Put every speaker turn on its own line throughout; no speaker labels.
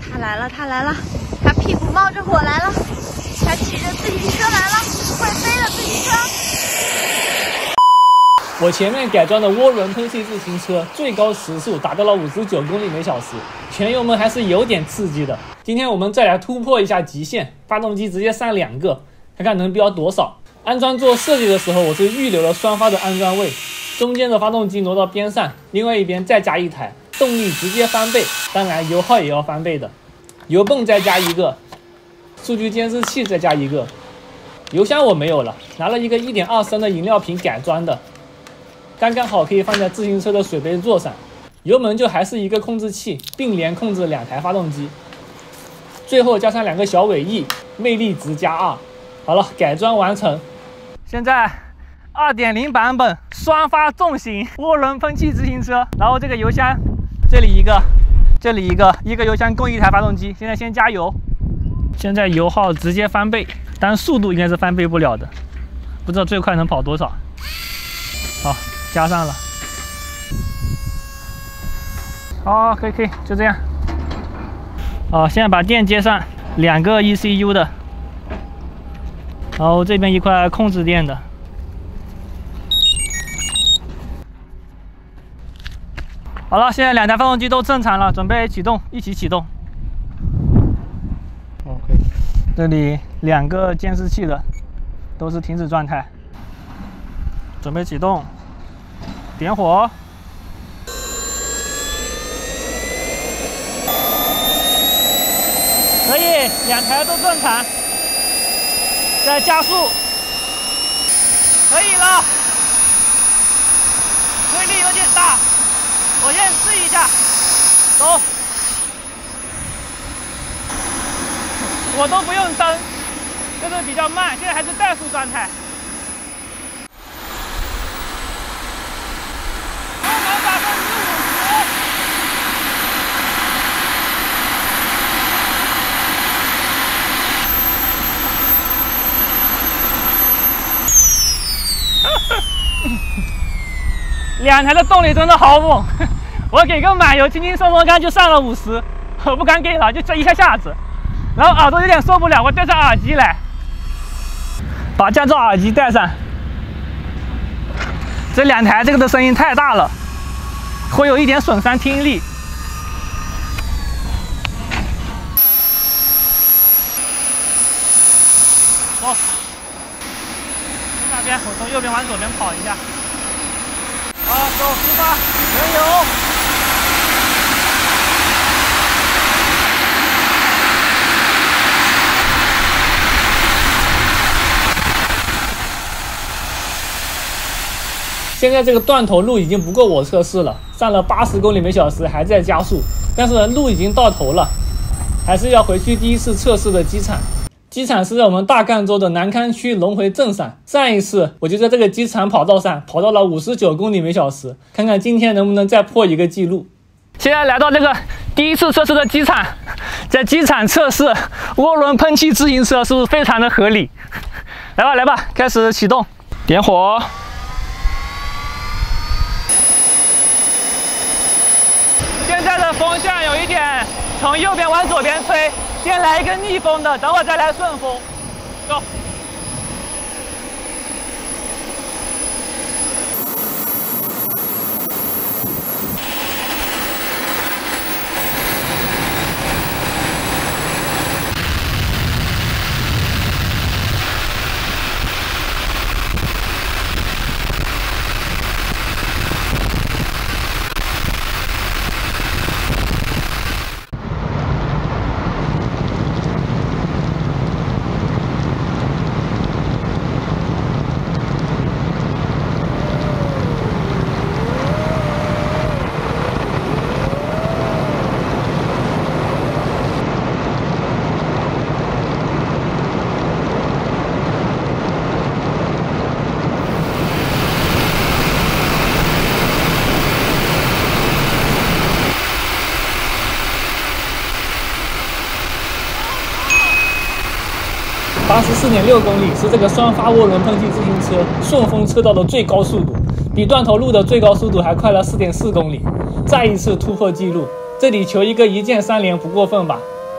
他来了，他来了，他屁股冒着火来了，他骑着自行车来了，会飞的自行车。
我前面改装的涡轮喷气自行车最高时速达到了五十九公里每小时，全油门还是有点刺激的。今天我们再来突破一下极限，发动机直接上两个，看看能飙多少。安装做设计的时候，我是预留了双发的安装位，中间的发动机挪到边上，另外一边再加一台，动力直接翻倍，当然油耗也要翻倍的。油泵再加一个，数据监视器再加一个，油箱我没有了，拿了一个一点二升的饮料瓶改装的。刚刚好可以放在自行车的水杯座上，油门就还是一个控制器，并联控制两台发动机。最后加上两个小尾翼，魅力值加二。好了，改装完成。现在二点零版本双发重型涡轮喷气自行车，然后这个油箱这里一个，这里一个，一个油箱供一台发动机。现在先加油，现在油耗直接翻倍，但速度应该是翻倍不了的，不知道最快能跑多少。好。加上了，好，可以可以，就这样。好，现在把电接上，两个 ECU 的，然后这边一块控制电的。好了，现在两台发动机都正常了，准备启动，一起启动。OK，这里两个监视器的都是停止状态，准备启动。点火，可以，两台都正常。再加速，可以了。推力有点大，我先试一下。走，我都不用蹬，就是比较慢，现在还是怠速状态。两台的动力真的好猛，我给个满油，轻轻松松刚就上了五十，我不敢给了，就这一下下子，然后耳朵有点受不了，我戴上耳机来，把降噪耳机戴上，这两台这个的声音太大了，会有一点损伤听力。走，那边我从右边往左边跑一下。好，走，出发，加油！现在这个断头路已经不够我测试了，上了八十公里每小时，还在加速，但是路已经到头了，还是要回去第一次测试的机场。机场是在我们大赣州的南康区龙回镇上。上一次我就在这个机场跑道上跑到了五十九公里每小时，看看今天能不能再破一个记录。现在来到这个第一次测试的机场，在机场测试涡轮喷气自行车是不是非常的合理？来吧，来吧，开始启动，点火。现在的风向有一点从右边往左边吹。先来一个逆风的，等会再来顺风，走。八十四点六公里是这个双发涡轮喷气自行车顺风车道的最高速度，比断头路的最高速度还快了四点四公里，再一次突破记录。这里求一个一键三连不过分吧？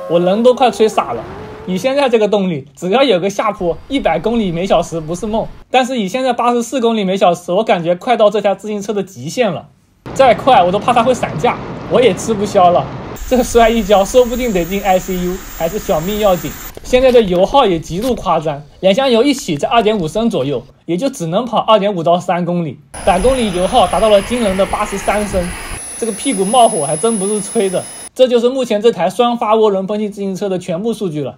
我人都快吹傻了。以现在这个动力，只要有个下坡，一百公里每小时不是梦。但是以现在八十四公里每小时，我感觉快到这台自行车的极限了。再快我都怕它会散架，我也吃不消了。这摔一跤，说不定得进 ICU，还是小命要紧。现在的油耗也极度夸张，两箱油一起在二点五升左右，也就只能跑二点五到三公里，百公里油耗达到了惊人的八十三升。这个屁股冒火还真不是吹的。这就是目前这台双发涡轮喷气自行车的全部数据了。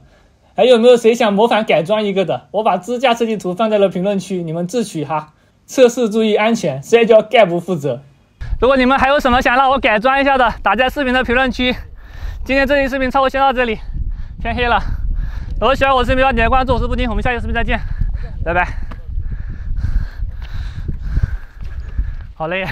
还有没有谁想模仿改装一个的？我把支架设计图放在了评论区，你们自取哈。测试注意安全，摔跤概不负责。如果你们还有什么想让我改装一下的，打在视频的评论区。今天这期视频差不多先到这里，天黑了。如果喜欢我视频，要点关注，我是布丁，我们下期视频再见，拜拜。好累。